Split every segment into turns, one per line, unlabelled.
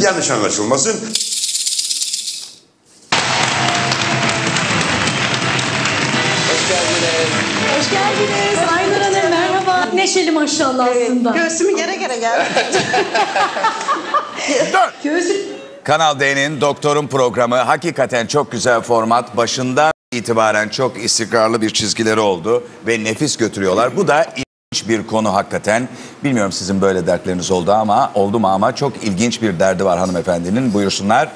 Yanlış anlaşılmasın.
Hoş geldiniz. Aynur Hanım merhaba. Neşeli maşallah aslında.
Göğsümü gere gere geldi.
Göğsü
Kanal D'nin Doktorun programı hakikaten çok güzel format. Başından itibaren çok istikrarlı bir çizgileri oldu ve nefis götürüyorlar. Bu da ilginç bir konu hakikaten. Bilmiyorum sizin böyle dertleriniz oldu ama oldu mu ama çok ilginç bir derdi var hanımefendinin. Buyursunlar.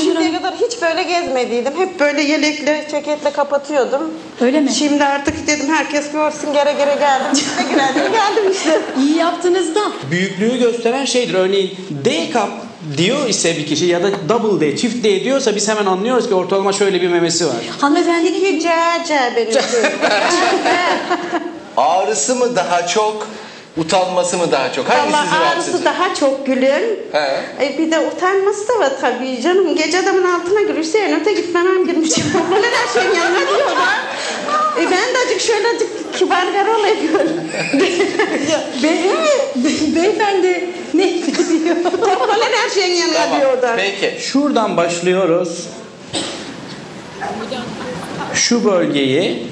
şimdiye kadar hiç böyle gezmediydim. Hep böyle yelekle, ceketle kapatıyordum.
Öyle mi?
Şimdi artık dedim herkes görsün gere gere geldim. İşte girerdim geldim işte.
İyi yaptınız da.
büyüklüğü gösteren şeydir. Örneğin D kap diyor ise bir kişi ya da double D, çift D diyorsa biz hemen anlıyoruz ki ortalama şöyle bir memesi var.
Hanımefendinin
İki C C benim.
Ağrısı mı daha çok, utanması mı daha çok? Hangisi sizi
Valla
rahatsız
ağrısı
ediyor?
daha çok gülüm.
He.
E, bir de utanması da var tabii canım. Gece adamın altına gülürse en öte gitmemem girmiş. Böyle her şeyin yanına diyorlar. E, ben de acık şöyle acık kibar gar olayım.
Be be- beyefendi ne diyor?
Böyle her şeyin yanına
Tamam.
diyorlar.
Peki.
Şuradan başlıyoruz. Şu bölgeyi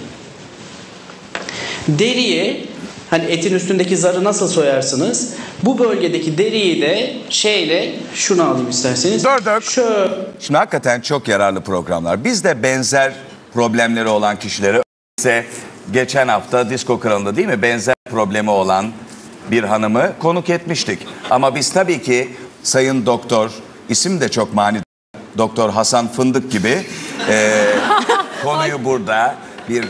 deriyi hani etin üstündeki zarı nasıl soyarsınız? Bu bölgedeki deriyi de şeyle şunu alayım isterseniz.
Dördük.
Şöyle
Şimdi hakikaten çok yararlı programlar. Biz de benzer problemleri olan kişileri ise geçen hafta Disko Kralı'nda değil mi benzer problemi olan bir hanımı konuk etmiştik. Ama biz tabii ki Sayın Doktor, isim de çok mani Doktor Hasan Fındık gibi eee, konuyu burada bir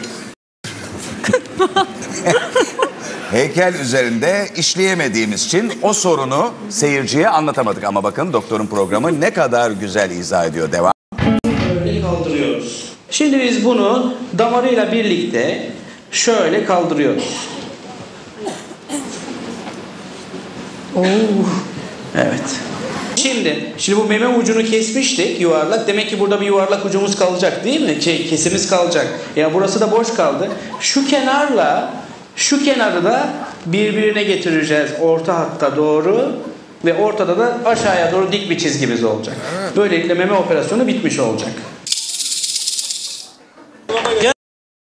heykel üzerinde işleyemediğimiz için o sorunu seyirciye anlatamadık. Ama bakın doktorun programı ne kadar güzel izah ediyor. Devam.
Kaldırıyoruz. Şimdi biz bunu damarıyla birlikte şöyle kaldırıyoruz. Evet. Şimdi, şimdi bu meme ucunu kesmiştik yuvarlak. Demek ki burada bir yuvarlak ucumuz kalacak değil mi? Şey, kesimiz kalacak. Ya burası da boş kaldı. Şu kenarla şu kenarı da birbirine getireceğiz orta hatta doğru ve ortada da aşağıya doğru dik bir çizgimiz olacak. Böylelikle meme operasyonu bitmiş olacak.